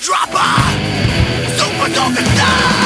dropper. Super soaker style.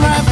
right.